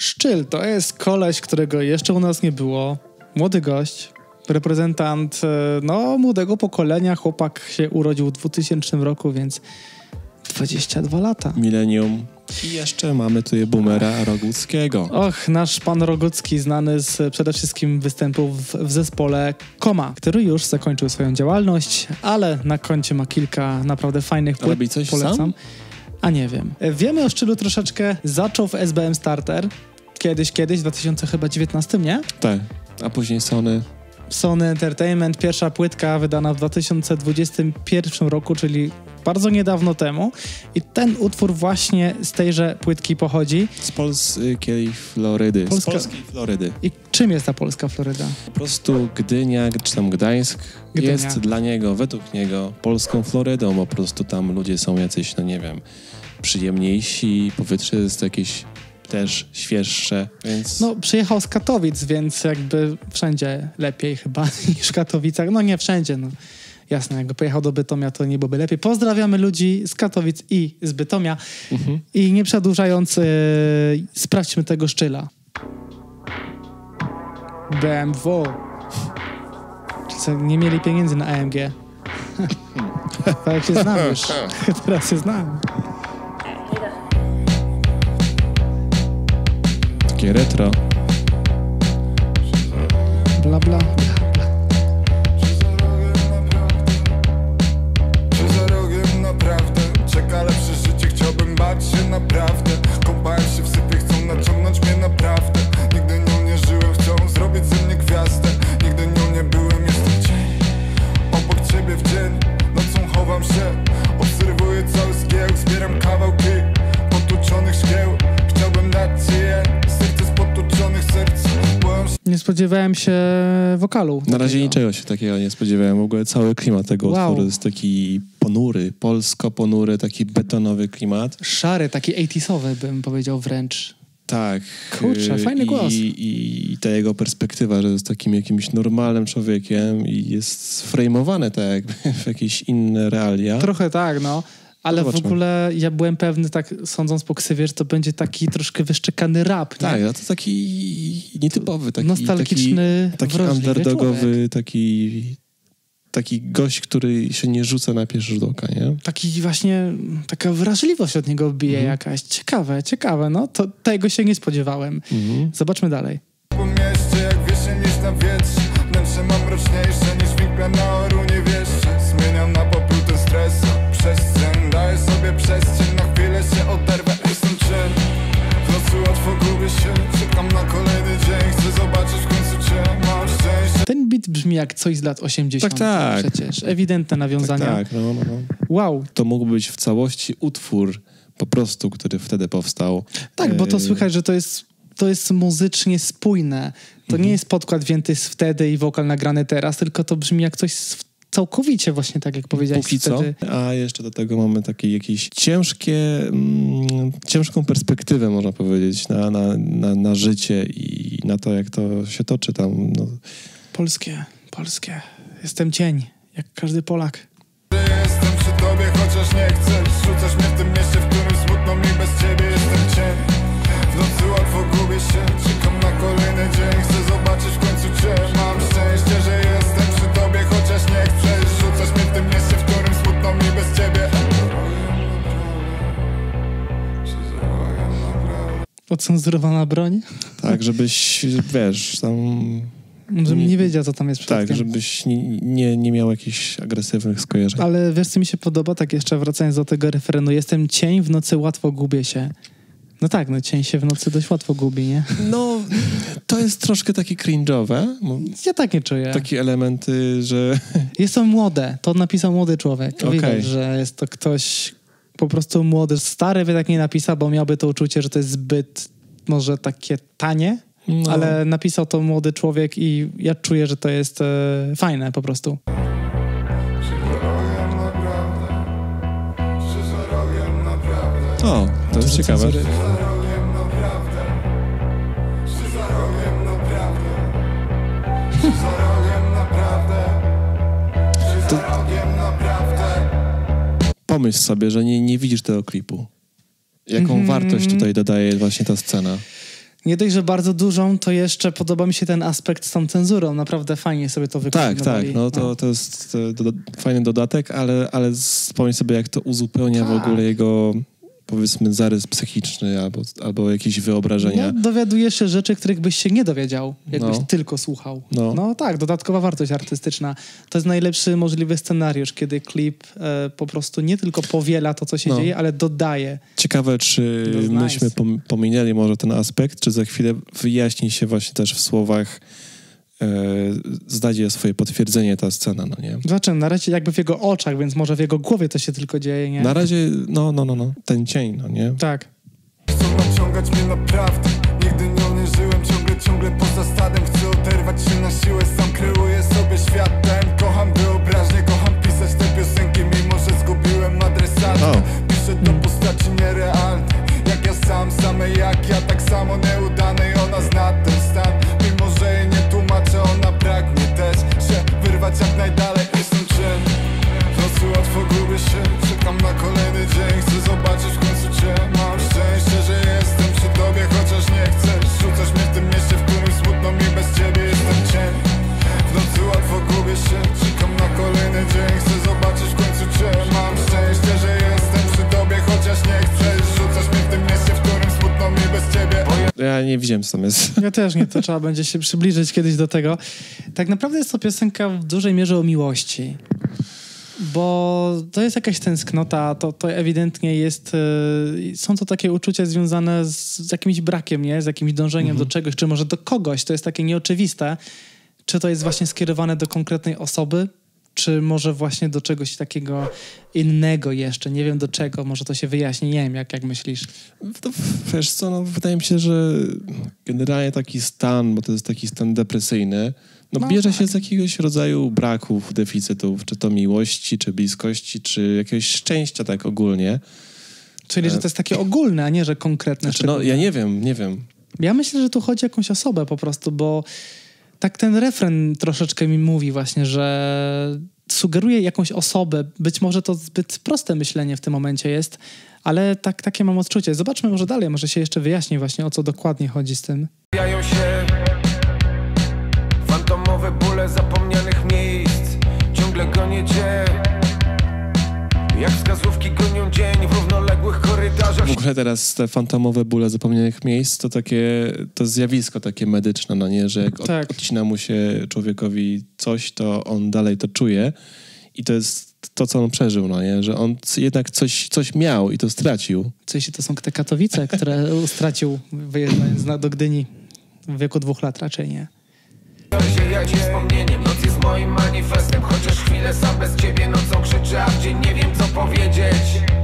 Szczyl to jest koleś, którego jeszcze u nas nie było. Młody gość, reprezentant e, no, młodego pokolenia. Chłopak się urodził w 2000 roku, więc 22 lata. Milenium. I jeszcze mamy tu boomera Roguckiego. Och, nasz pan Rogucki znany z przede wszystkim występów w, w zespole Koma, który już zakończył swoją działalność, ale na koncie ma kilka naprawdę fajnych płyt. Robi coś Polecam. sam? A nie wiem. E, Wiemy o szczylu troszeczkę. Zaczął w SBM Starter. Kiedyś, kiedyś, w 2019, nie? Tak. A później Sony. Sony Entertainment, pierwsza płytka wydana w 2021 roku, czyli bardzo niedawno temu. I ten utwór właśnie z tejże płytki pochodzi. Z polskiej Florydy. Polska- Z polskiej Florydy. I czym jest ta polska Floryda? Po prostu Gdynia, czy tam Gdańsk Gdynia. jest dla niego, według niego, polską Florydą. Po prostu tam ludzie są jacyś, no nie wiem, przyjemniejsi, powietrze jest jakieś też świeższe, więc... No, przyjechał z Katowic, więc jakby wszędzie lepiej chyba niż w Katowicach. No nie wszędzie, no. Jasne, jakby pojechał do Bytomia, to nie byłoby lepiej. Pozdrawiamy ludzi z Katowic i z Bytomia. Mhm. I nie przedłużając, yy, sprawdźmy tego szczyla. BMW. Co, nie mieli pieniędzy na AMG? tak się znam już. Teraz się znam. Takie retro. Bla, bla. Spodziewałem się wokalu. Na razie takiego. niczego się takiego nie spodziewałem. W ogóle cały klimat tego Wow. utworu jest taki ponury, polsko-ponury, taki betonowy klimat. Szary, taki 80sowy bym powiedział wręcz. Tak. Kurczę, y, fajny i, głos. I, I ta jego perspektywa, że jest takim jakimś normalnym człowiekiem i jest sfrejmowane tak jakby w jakieś inne realia. Trochę tak, no. Ale w Zobaczmy. ogóle ja byłem pewny, tak sądząc po ksywie, że to będzie taki troszkę wyszczekany rap, nie? Tak, a to taki nietypowy, taki, Nostalgiczny, taki, taki underdogowy, człowiek. taki, taki gość, który się nie rzuca na pierwszy rzut oka, nie? Taki właśnie, taka wrażliwość od niego bije Mhm. jakaś. Ciekawe, ciekawe, no. To, tego się nie spodziewałem. Mhm. Zobaczmy dalej. Po mieście jak wiesień niż na wietrze Wnętrze mam mroczniejsze niż winkle na orunie wieszcze Zmieniam na poplutę stres Przestrzeń, daję sobie przestrzeń Na chwilę się oderwę, jestem W nocy łatwo gubię się Czekam na kolejny dzień Chcę zobaczyć w końcu cię Mam szczęście Ten beat brzmi jak coś z lat 80. Tak, tak. Przecież. Ewidentne Tak, nawiązania. tak, no, no, no. Wow. To mógł być w całości utwór po prostu, który wtedy powstał. Tak, bo to E, słychać, że to jest, to jest muzycznie spójne. To Mhm. nie jest podkład wzięty z wtedy i wokal nagrany teraz, tylko to brzmi jak coś z, całkowicie właśnie tak, jak powiedziałeś Póki co. wtedy. A jeszcze do tego mamy takie jakieś ciężkie, mm, ciężką perspektywę, można powiedzieć, na, na, na, na życie i na to, jak to się toczy tam. No. Polskie, polskie. Jestem cień, jak każdy Polak. Jestem przy tobie, chociaż nie chcesz Rzucasz mnie w tym mieście, w którym smutno mi bez ciebie Jestem cień W nocy łatwo gubię się Czekam na kolejny dzień Chcę zobaczyć w końcu cię Mam szczęście, że jestem Chociaż nie chcesz Rzucasz mnie w tym mieście, w którym smutno mi bez ciebie Ocenzurowana broń? Tak, żebyś, wiesz, tam... Żebym Nie- nie wiedział, co tam jest Tak, przypadkiem. żebyś nie, nie, nie miał jakichś agresywnych skojarzeń. Ale wiesz, co mi się podoba, tak jeszcze wracając do tego referenu. Jestem cień, w nocy łatwo gubię się. No tak, no cień się w nocy dość łatwo gubi, nie? No, to jest troszkę takie cringe'owe. Ja tak nie czuję. Takie elementy, że... Jest to młode. To napisał młody człowiek. Okej. Widać, że jest to ktoś po prostu młody. Stary by tak nie napisał, bo miałby to uczucie, że to jest zbyt może takie tanie, No, ale napisał to młody człowiek i ja czuję, że to jest e, fajne po prostu. O, to jest ciekawe. Naprawdę Pomyśl sobie, że nie, nie widzisz tego klipu. Jaką Mhm. wartość tutaj dodaje właśnie ta scena? Nie dość, że bardzo dużą, to jeszcze podoba mi się ten aspekt z tą cenzurą. Naprawdę fajnie sobie to Tak, wykombinowali. tak, no to, to jest e, do, fajny dodatek, ale, ale wspomnij sobie, jak to uzupełnia w Tak. ogóle jego, powiedzmy, zarys psychiczny albo, albo jakieś wyobrażenia. No, dowiadujesz się rzeczy, których byś się nie dowiedział, jakbyś No. tylko słuchał. No. No. tak, dodatkowa wartość artystyczna. To jest najlepszy możliwy scenariusz, kiedy klip e, po prostu nie tylko powiela to, co się No. dzieje, ale dodaje. Ciekawe, czy myśmy nice. pom- pominęli może ten aspekt, czy za chwilę wyjaśni się właśnie też w słowach, zdadzie swoje potwierdzenie ta scena, no nie? Zobaczymy, na razie jakby w jego oczach, więc może w jego głowie to się tylko dzieje, nie? Na razie, no, no, no, no, ten cień, no nie? Tak. Chcą naciągać mnie naprawdę Nigdy nią nie żyłem, ciągle, ciągle poza stadem Chcę oderwać się na siłę, sam kreuję sobie świat ten Kocham wyobraźnię, kocham pisać te piosenki Mimo, że zgubiłem adresatę O. Piszę do postaci nierealnej Jak ja sam, same jak ja, tak samo nieudanej Ona nie widziałem, co tam jest. Ja też nie, to trzeba będzie się przybliżyć kiedyś do tego. Tak naprawdę jest to piosenka w dużej mierze o miłości. Bo to jest jakaś tęsknota, to, to ewidentnie jest. e, są to takie uczucia związane z, z jakimś brakiem, nie? Z jakimś dążeniem do czegoś, czy może do kogoś. To jest takie nieoczywiste. Czy to jest właśnie skierowane do konkretnej osoby, czy może właśnie do czegoś takiego innego jeszcze. Nie wiem do czego, może to się wyjaśni. Nie wiem, jak, jak myślisz. To, wiesz co, no, wydaje mi się, że generalnie taki stan, bo to jest taki stan depresyjny, no, No bierze tak. się z jakiegoś rodzaju braków, deficytów, czy to miłości, czy bliskości, czy jakiegoś szczęścia tak ogólnie. Czyli, że to jest takie ogólne, a nie, że konkretne. Znaczy, no, ja nie wiem, nie wiem. Ja myślę, że tu chodzi o jakąś osobę po prostu, bo tak ten refren troszeczkę mi mówi właśnie, że sugeruje jakąś osobę. Być może to zbyt proste myślenie w tym momencie jest, ale tak, takie mam odczucie. Zobaczmy może dalej, może się jeszcze wyjaśni właśnie o co dokładnie chodzi z tym. Ogóle teraz te fantomowe bóle zapomnianych miejsc to takie, to zjawisko takie medyczne, no nie, że jak od, Tak. odcina mu się człowiekowi coś, to on dalej to czuje i to jest to, co on przeżył, no nie, że on jednak coś, coś miał i to stracił. Co jeśli to są te Katowice, które stracił wyjeżdżając na- do Gdyni w wieku dwóch lat raczej nie. ja dziś wspomnieniem Noc jest moim manifestem Chociaż chwilę sam bez ciebie nocą krzyczę A w dzień nie wiem co powiedzieć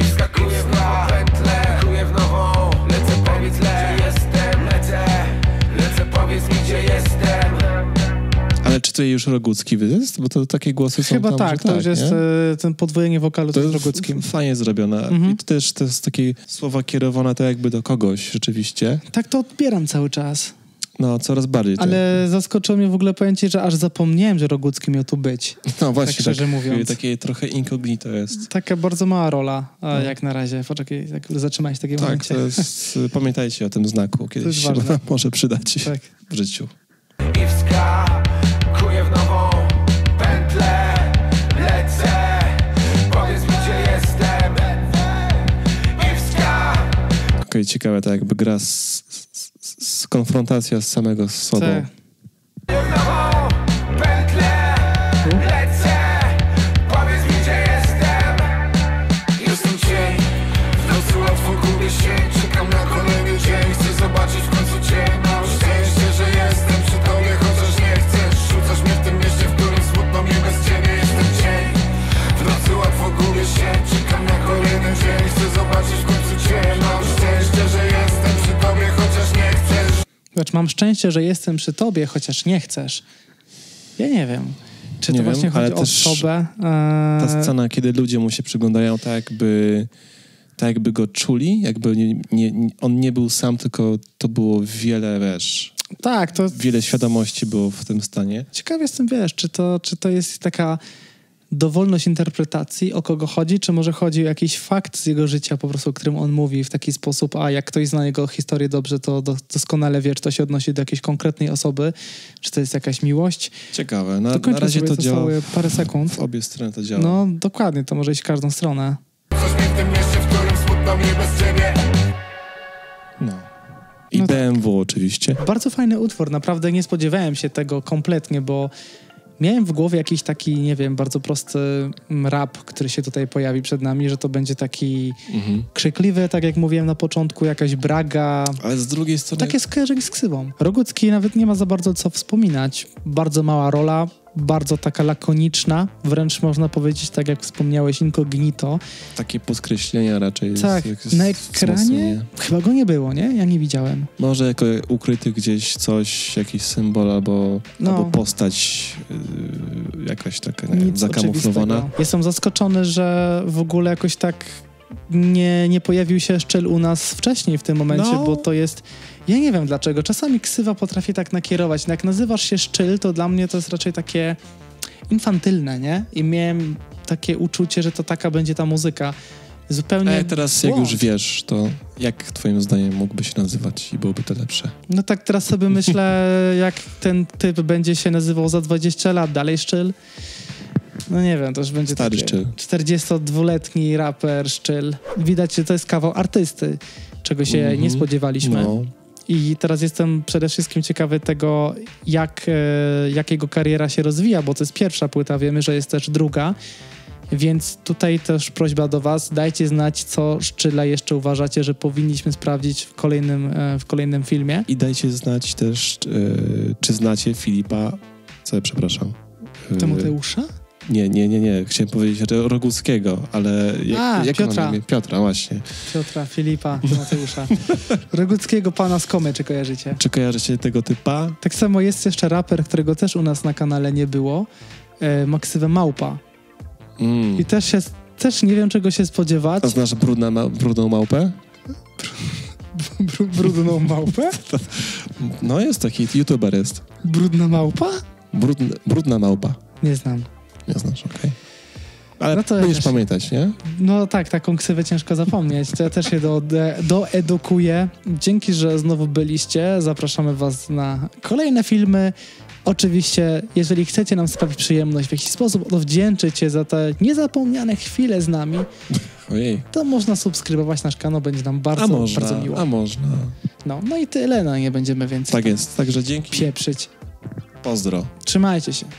I wskakuję w nową pętlę Wskakuję w nową Lecę powiedz le Gdzie jestem Lecę Lecę powiedz mi gdzie jestem Ale czy to już Rogucki jest? Bo to takie głosy są Chyba tam, tak, to już jest nie? e, ten podwojenie wokalu To z jest Roguckim. fajnie zrobione. Mhm. I to też to jest takie słowa kierowane tak jakby do kogoś rzeczywiście. Tak to odbieram cały czas. No, coraz bardziej. tak. Ale zaskoczyło mnie w ogóle pojęcie, że aż zapomniałem, że Rogucki miał tu być. No właśnie, tak szczerze mówiąc. Takie trochę incognito jest. Taka bardzo mała rola, No. jak na razie. Poczekaj, jak zatrzymaj się w takim Tak, momencie. jest, pamiętajcie o tym znaku, kiedyś się ważne. może przydać Tak. w życiu. I w nową pętlę Lecę Powiedz mi gdzie jestem I Okej, ciekawe, tak jakby gra z konfrontacja z samego z sobą. Tak. Mam szczęście, że jestem przy tobie, chociaż nie chcesz. Ja nie wiem. Czy Nie to wiem, właśnie chodzi o osobę? Ta Eee, scena, kiedy ludzie mu się przyglądają tak jakby, tak jakby go czuli, jakby nie, nie- on nie był sam, tylko to było wiele, wiesz, tak, to wiele świadomości było w tym stanie. ciekaw jestem, wiesz, czy to, czy to jest taka dowolność interpretacji, o kogo chodzi, czy może chodzi o jakiś fakt z jego życia po prostu, o którym on mówi w taki sposób, a jak ktoś zna jego historię dobrze, to do, doskonale wie, czy to się odnosi do jakiejś konkretnej osoby, czy to jest jakaś miłość. Ciekawe. Na, na razie to działa. parę W sekund. obie strony to działa. No, dokładnie, to może iść w każdą stronę. Coś mi w tym mieście, w którym smutno mi bez ciebie No. I No tak. BMW oczywiście. Bardzo fajny utwór, naprawdę nie spodziewałem się tego kompletnie, bo miałem w głowie jakiś taki, nie wiem, bardzo prosty mm, rap, który się tutaj pojawi przed nami, że to będzie taki Mhm. krzykliwy, tak jak mówiłem na początku, jakaś braga, Ale z drugiej strony... takie skojarzenie z ksywą. Rogucki nawet nie ma za bardzo co wspominać. Bardzo mała rola, bardzo taka lakoniczna, wręcz można powiedzieć, tak jak wspomniałeś, incognito. Takie podkreślenia raczej. jest- Tak, jest na wzmocnienie. ekranie chyba go nie było, nie? Ja nie widziałem. Może jako ukryty gdzieś coś, jakiś symbol albo, No. albo postać yy, jakaś taka nie zakamuflowana. oczywistego. Jestem zaskoczony, że w ogóle jakoś tak nie, nie pojawił się szczyl u nas wcześniej w tym momencie, No. bo to jest... Ja nie wiem dlaczego. Czasami ksywa potrafi tak nakierować. Jak nazywasz się szczyl, to dla mnie to jest raczej takie infantylne, nie? I miałem takie uczucie, że to taka będzie ta muzyka. Zupełnie A jak teraz, jak już wiesz, to jak twoim zdaniem mógłby się nazywać i byłoby to lepsze? No tak teraz sobie myślę, jak ten typ będzie się nazywał za 20 lat, dalej szczyl. No nie wiem, to już będzie Stary szczyl. 42-letni raper szczyl. Widać, że to jest kawał artysty, czego się Mhm. nie spodziewaliśmy. No, I teraz jestem przede wszystkim ciekawy tego, jak, e, jak jego kariera się rozwija, bo to jest pierwsza płyta, wiemy, że jest też druga. Więc tutaj też prośba do Was, dajcie znać, co Szczyla jeszcze uważacie, że powinniśmy sprawdzić w kolejnym, e, w kolejnym filmie. I dajcie znać też, yy, czy znacie Filipa, co przepraszam. Tymoteusza? Nie, nie, nie, nie. Chciałem powiedzieć Ro- Roguckiego, ale jak, A, jak Piotra. Piotra, właśnie. Piotra, Filipa, Tymoteusza. Roguckiego pana z Komy, czy kojarzycie? Czy kojarzycie tego typa? Tak samo jest jeszcze raper, którego też u nas na kanale nie było, e, Maksywę Małpa. Mm. I też się, też nie wiem czego się spodziewać. A znasz brudna ma- brudną małpę? Br- brudną małpę? No jest taki, youtuber jest. Brudna małpa? Brudn, brudna małpa. Nie znam. Nie znasz, okej. Ale No to będziesz też- pamiętać, nie? No tak, taką ksywę ciężko zapomnieć. To ja też się do, doedukuję. Dzięki, że znowu byliście. Zapraszamy was na kolejne filmy. Oczywiście, jeżeli chcecie nam sprawić przyjemność w jakiś sposób, odwdzięczyć się za te niezapomniane chwile z nami, Ojej. to można subskrybować nasz kanał, będzie nam bardzo, A można, bardzo miło. a można. No, no i tyle, no nie będziemy więcej Tak jest. Także dzięki. pieprzyć. Pozdro. Trzymajcie się.